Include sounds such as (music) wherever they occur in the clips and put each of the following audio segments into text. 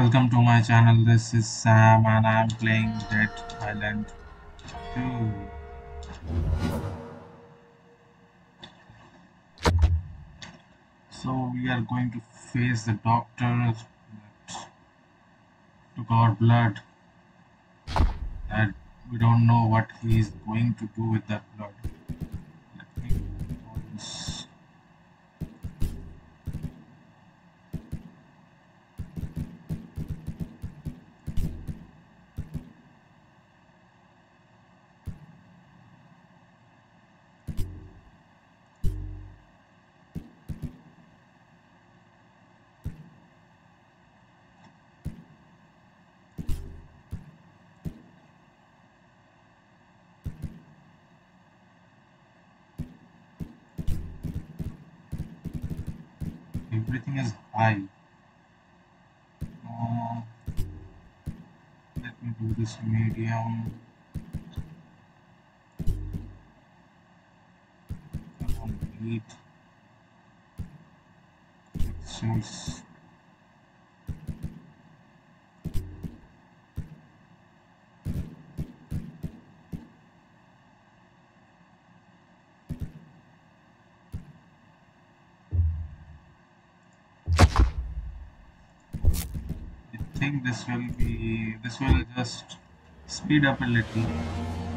Welcome to my channel. This is Sam and I'm playing Dead Island 2. So we are going to face the doctor that took our blood. That we don't know what he is going to do with that blood. Pixels. I think this will be this will just speed up a little.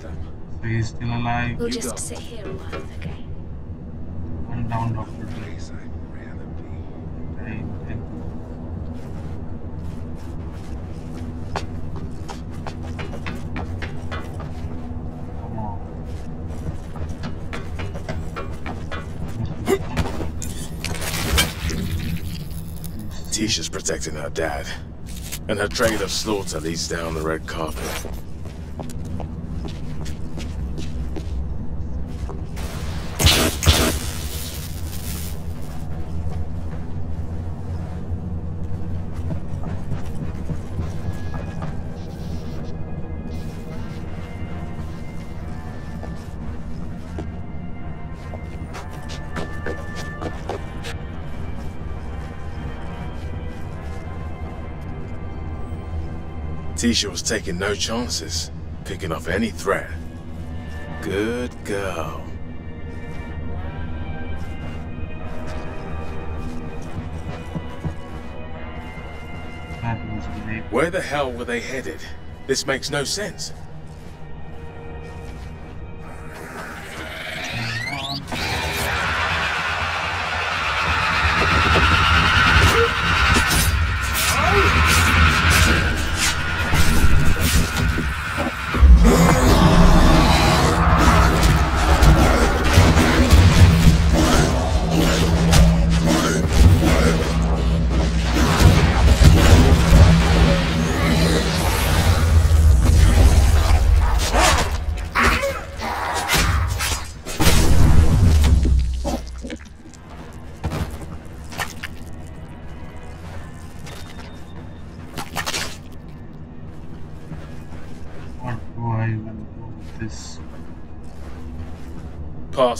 Them. So he's still alive. We'll You just go. sit here a while, okay? One down, Doctor Dre. Please, I'd rather be. Right, and come on. Tisha's protecting her dad, and her trail of slaughter leads down the red carpet. Tisha was taking no chances, picking off any threat. Good girl. That was great. Where the hell were they headed? This makes no sense.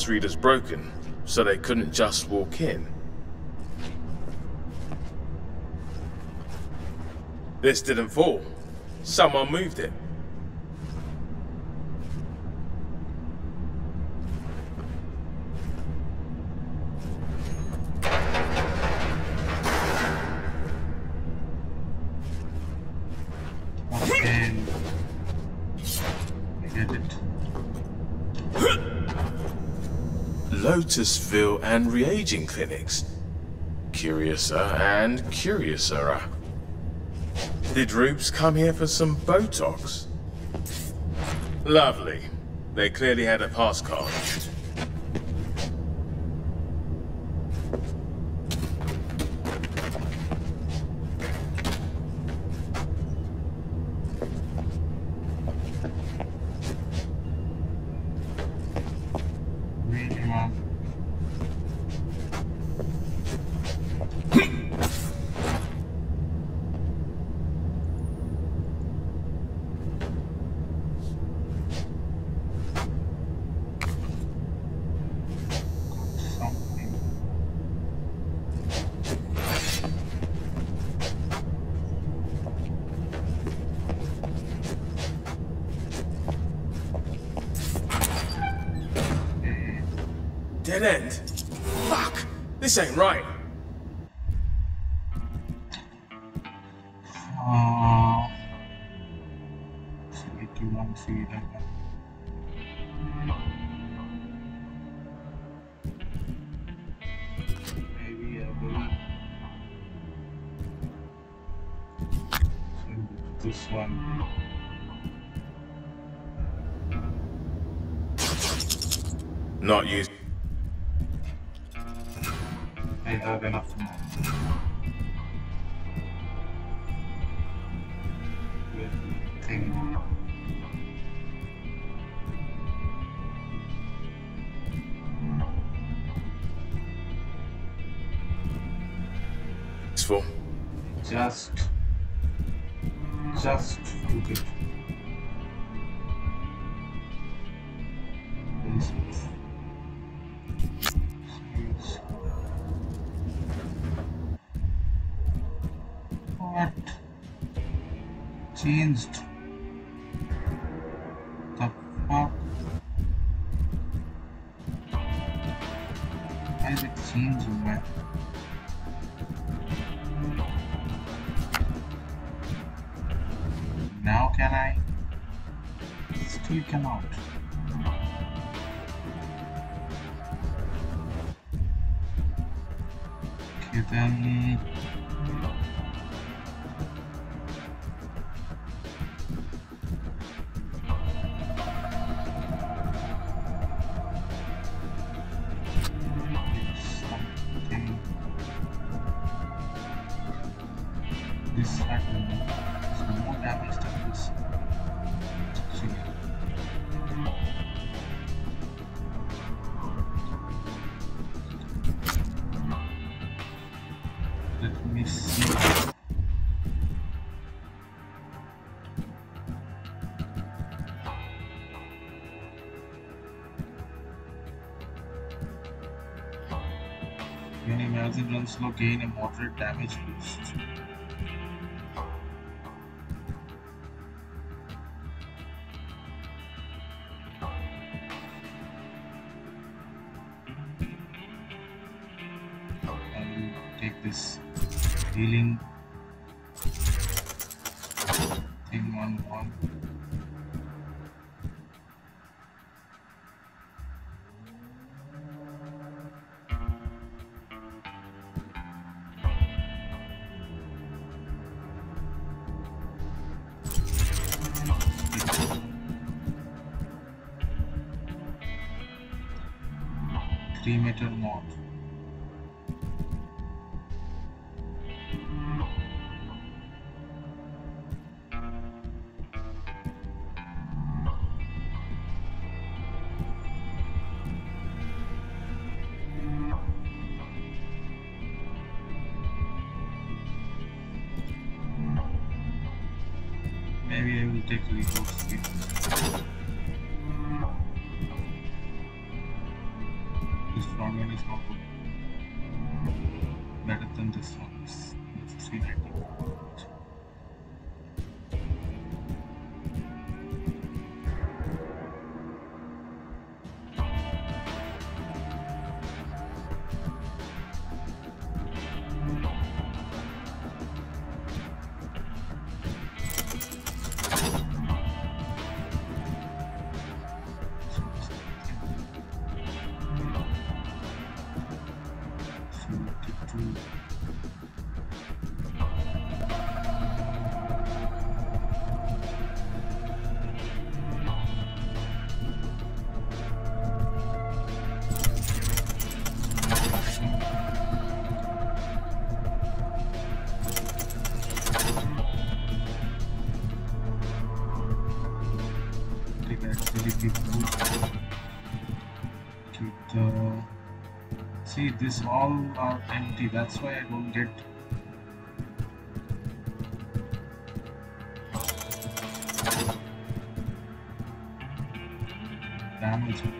Reader's broken, so they couldn't just walk in. This didn't fall. Someone moved it. Lotusville and reaging clinics. Curiouser and curiouser. Did Roops come here for some Botox? Lovely. They clearly had a pass card. That. Maybe uh, I. So this one. Not used. Why is it changing, man? Now can I? Still cannot. Okay then. When a magazine runs low, gain a moderate damage boost. Will take reload speed. This front one is not good. Better than this one. It's, it's 390. See, this all are empty. That's why I don't get. Damage.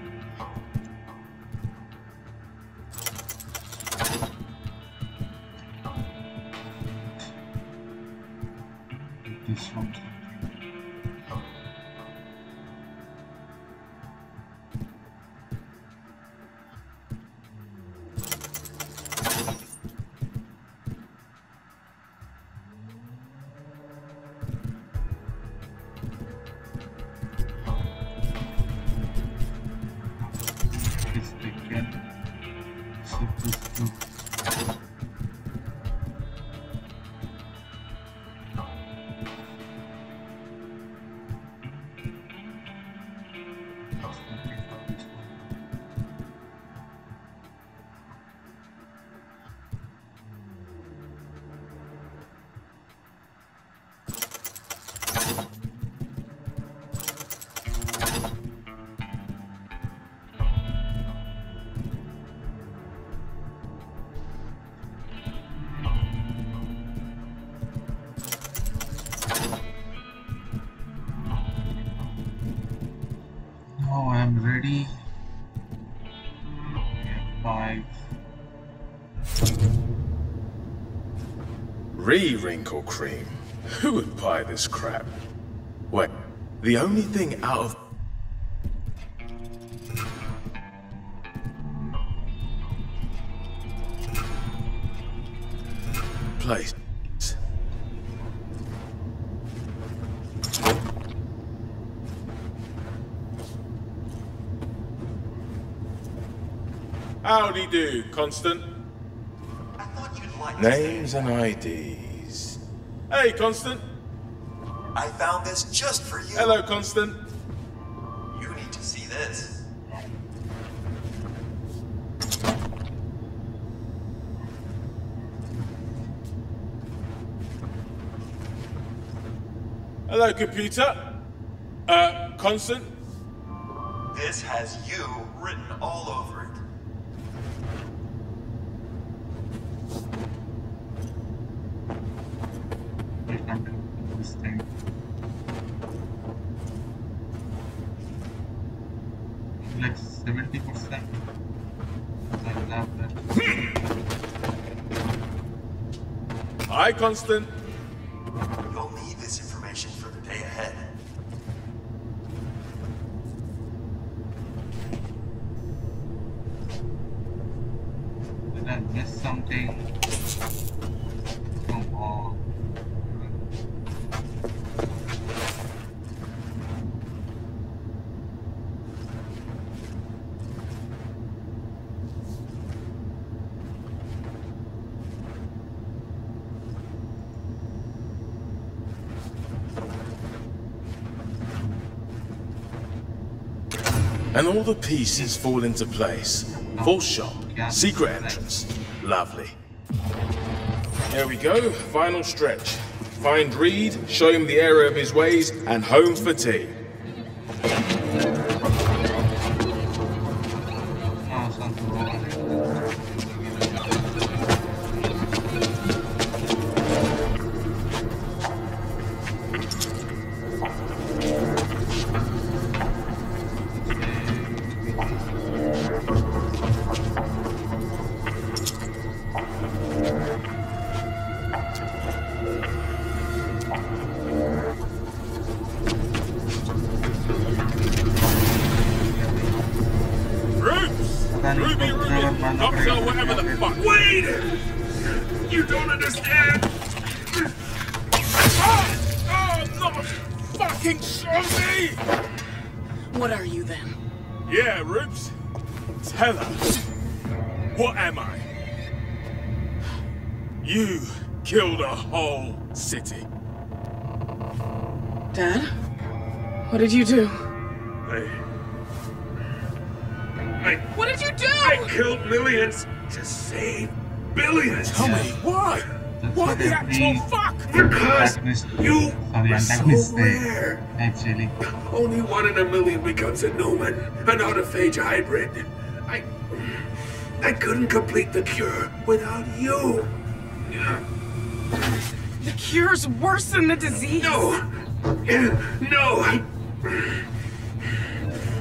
Re-wrinkle cream. Who would buy this crap? Wait, the only thing out of place. Howdy do, Constant. I thought you'd like Names and IDs. Hey, Constant. I found this just for you. Hello, Constant. You need to see this. Hello, computer. Uh, Constant. This has you written all over it. We can't do this thing. Like 70%. I love that. Constant. You'll need this information for the day ahead. Did I miss something? Come on. And all the pieces fall into place. Full shop, secret entrance. Lovely. Here we go, final stretch. Find Reed, show him the error of his ways, and home for tea. Show me! What are you then? Yeah, Roops. Tell us. What am I? You killed a whole city. Dad? What did you do? I. I. What did you do? I killed millions to save billions! Tell me, why? That's what the actual fuck? Because antagonist, you sorry, are so rare! actually. Only one in a million becomes a Numen, an autophage hybrid. I. I couldn't complete the cure without you. The cure's worse than the disease. No! No!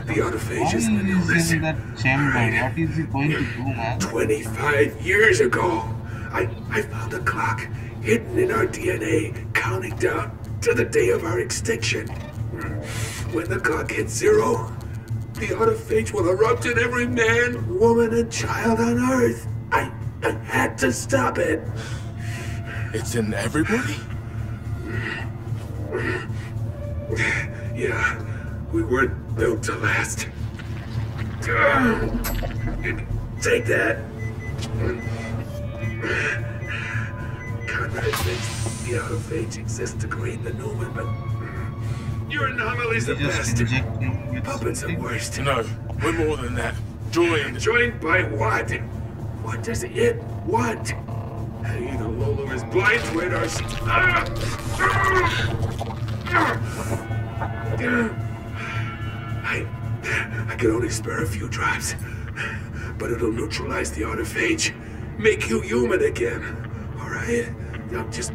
The autophage Why is an is illness. in that chamber? What is he going to do, man? 25 years ago, I, I found a clock hidden in our DNA, counting down to the day of our extinction. When the clock hits zero, the autophage will erupt in every man, woman, and child on Earth. I, I had to stop it. It's in everybody? Yeah, we weren't built to last. Take that. Conrad thinks the autophage exists to create the Numen, but your anomalies are best. Puppets are worst. No, we're more than that. Joined. Joined by what? What does it want? Either Lolo is blind to it or she... Ah! I... I can only spare a few drops. But it'll neutralize the autophage. Make you human again. Alright? Now just...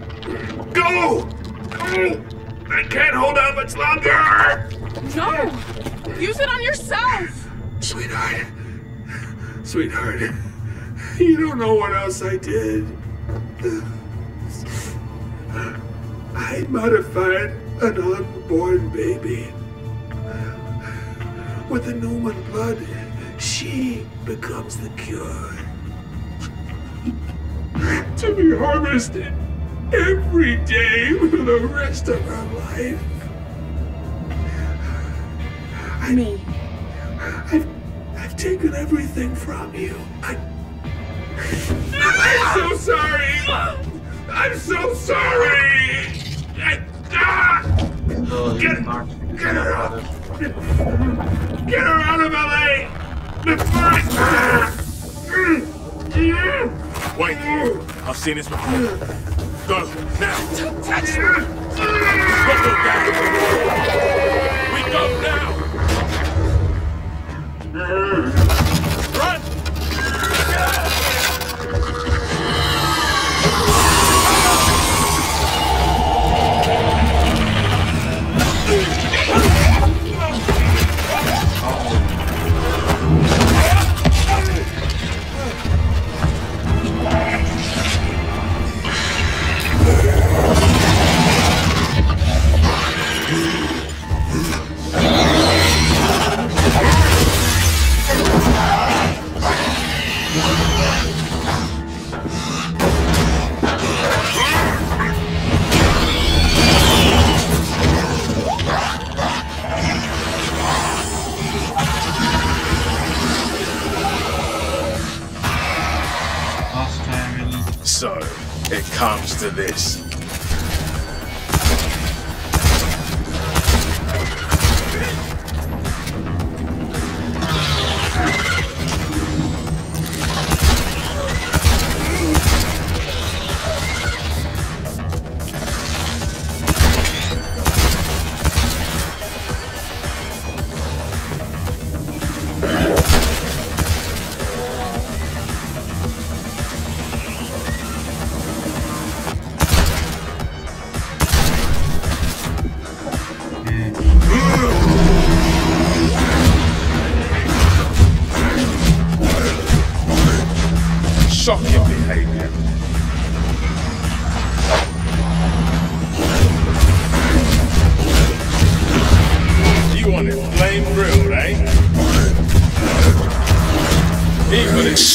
Go! Go! I can't hold out much longer! No! Use it on yourself! Sweetheart. Sweetheart. You don't know what else I did. I modified an unborn baby. With the Numen blood, she becomes the cure. To be harvested every day for the rest of her life. Me. I've, I've taken everything from you. I, I'm so sorry. I'm so sorry. I, ah! Get- get her out. out. Get her out of LA before I. Ah! Wait, I've seen this before. Go, now. Don't touch me. Go down. We go now.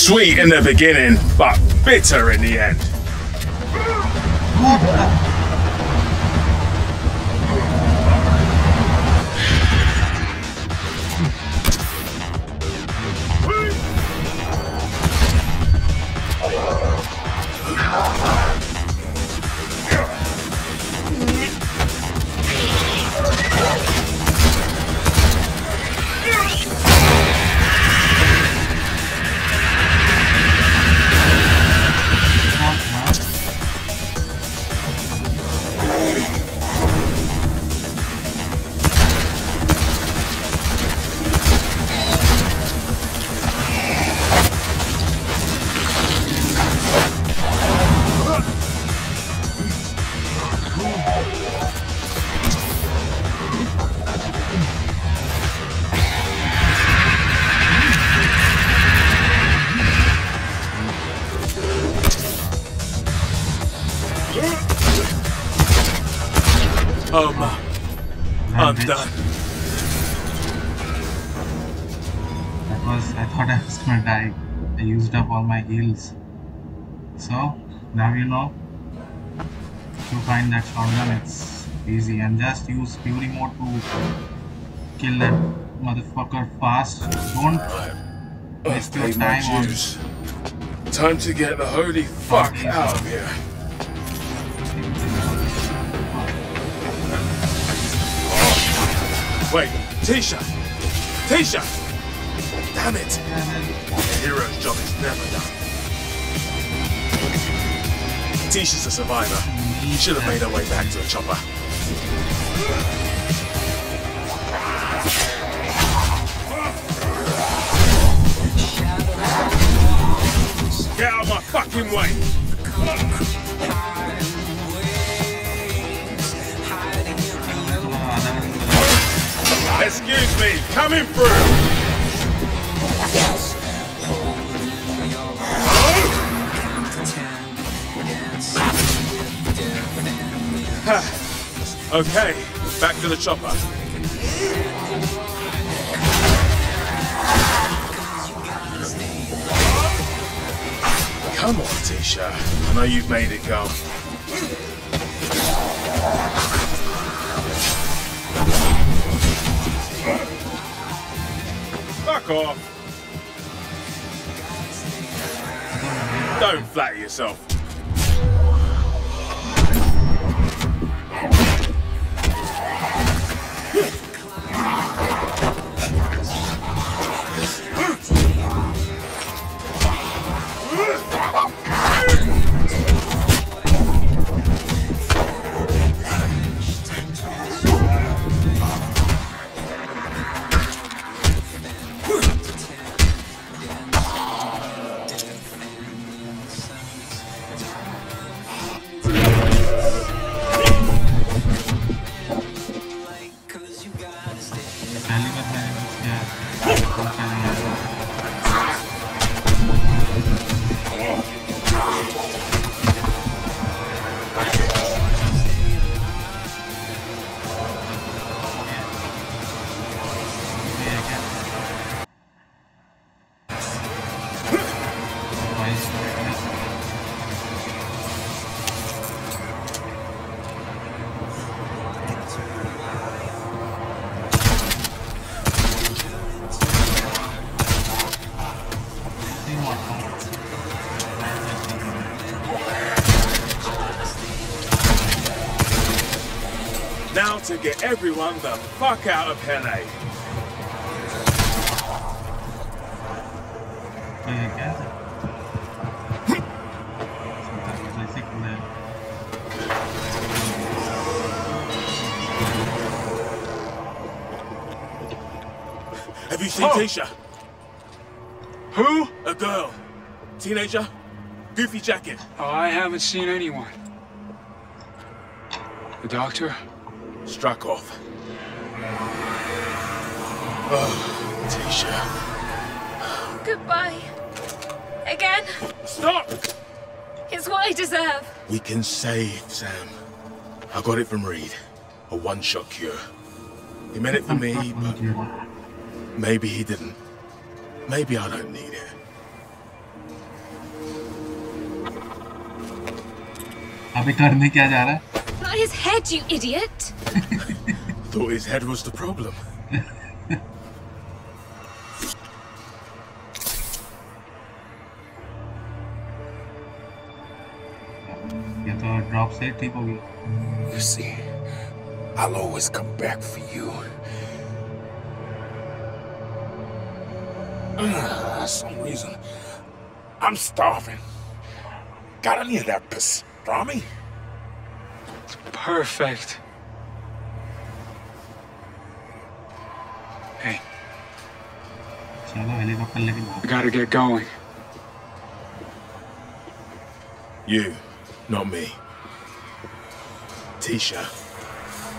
Sweet in the beginning, but bitter in the end. Used up all my heals. So now you know. To find that shotgun it's easy and just use fury mode to kill that motherfucker fast. Don't waste your time on. Time to get the holy fuck out of here. Wait, Tisha! Tisha! Damn it! The hero's job is never done. Tisha's a survivor. Should have made her way back to the chopper. Get out of my fucking way! Excuse me, coming through! (laughs) Okay, back to the chopper. Come on, Tisha. I know you've made it go. Fuck off. Don't flatter yourself. to get everyone the fuck out of here. Have you seen oh. Who? A girl. Teenager. Goofy jacket. Oh, I haven't seen anyone. The doctor? Struck off. Oh, Tisha. Goodbye. Again. Stop! It's what I deserve. We can save Sam. I got it from Reed. A one-shot cure. He meant it for me, but maybe he didn't. Maybe I don't need it. अभी करने क्या जा रहा है Not his head, you idiot. (laughs) Thought his head was the problem. ये तो drop से ठीक हो गया You see, I'll always come back for you. Ah, some reason, I'm starving. Got any of that pastrami? Perfect. Hey. I gotta get going. You, not me. Tisha.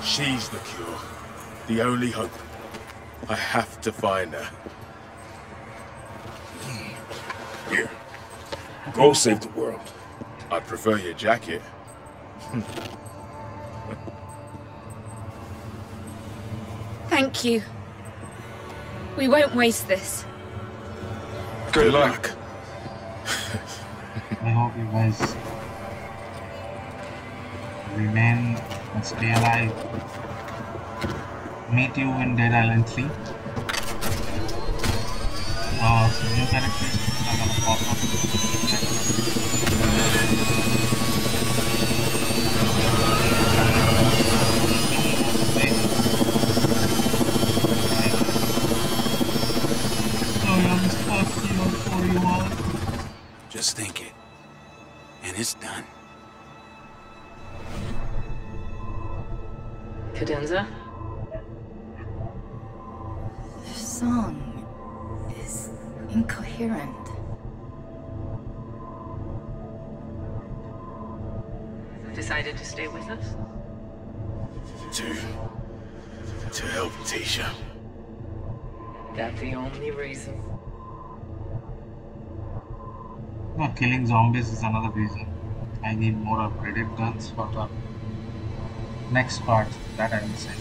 She's the cure. The only hope. I have to find her. Here. Go save the world. I'd prefer your jacket. (laughs) Thank you. We won't waste this. Good luck. (laughs) I hope you guys remain and stay alive. Meet you in Dead Island 3. Uh, some new characters are gonna pop up. Killing zombies is another reason. I need more upgraded guns for the next part that I will say.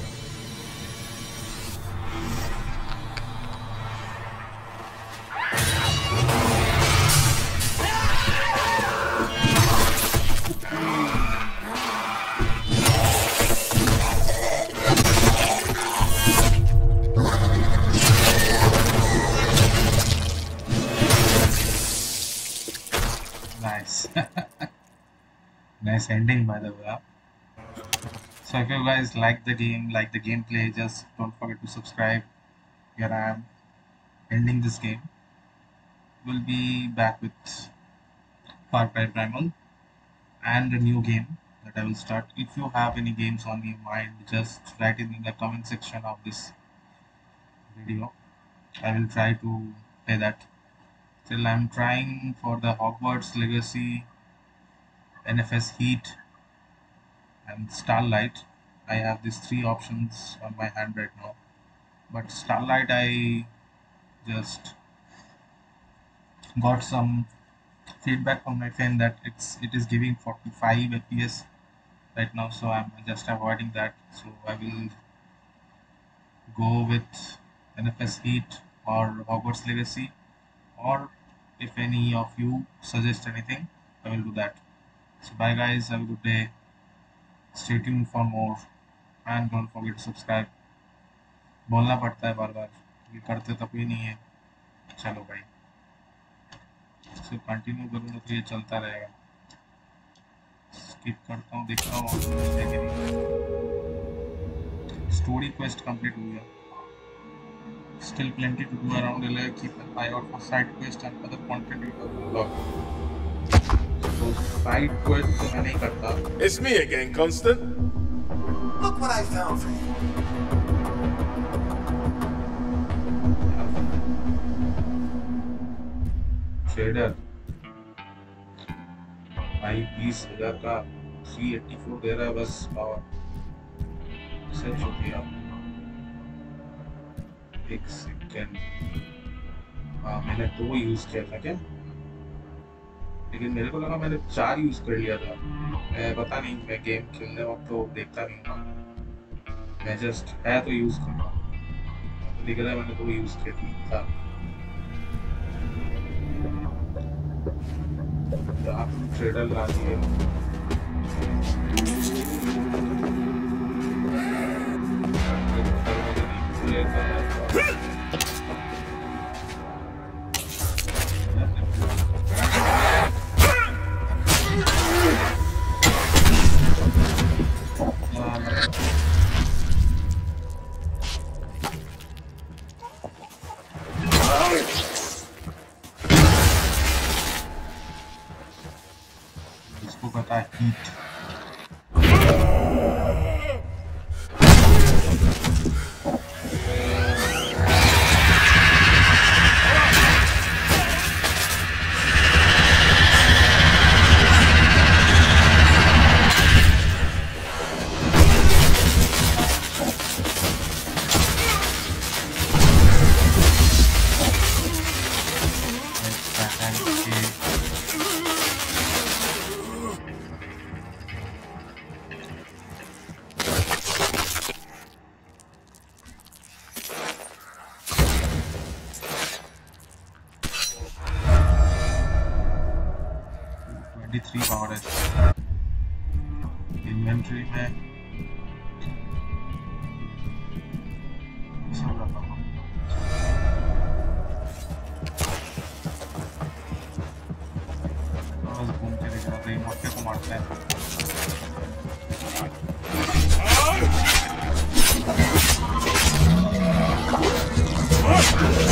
Ending by the way. So if you guys like the game, like the gameplay, just don't forget to subscribe. Here I am um, ending this game. We'll be back with Far Cry Primal and a new game that I will start. If you have any games on your mind, just write it in the comment section of this video. I will try to play that. Still, I'm trying for the Hogwarts Legacy, NFS Heat, and Starlight. I have these three options on my hand right now. But Starlight, I just got some feedback from my friend that it's it is giving 45 fps right now so i'm just avoiding that so i will go with nfs heat or hogwarts legacy or if any of you suggest anything i will do that so bye guys have a good day stay tuned for more and don't forget to subscribe बोलना पड़ता है बार बार ये करते तो कोई नहीं है चलो भाई इसे कंटिन्यू करूँगा तो ये चलता रहेगा स्किप करता हूँ देखता हूँ और है नहीं स्टोरी क्वेस्ट कंप्लीट हो गया Still plenty to do around LA. Keep an eye out for side quest and other content you have. So side quest तो मैं नहीं करता. It's me again, Constant. Look what I found for you. शेडर भाई बीस हज़ार का three eighty four दे रहा है बस पावर हो गया एक सेकेंड हाँ मैंने दो यूज़ किया था क्या लेकिन मेरे को लगा मैंने चार यूज़ कर लिया था। मैं पता नहीं, मैं गेम खेलने वक्त तो देखता नहीं हूँ मैं जस्ट है तो यूज़ कर रहा हूँ। दिख रहा है, मैंने दो यूज़ किया था। आप ट्रेडर ला दिए। Destroy.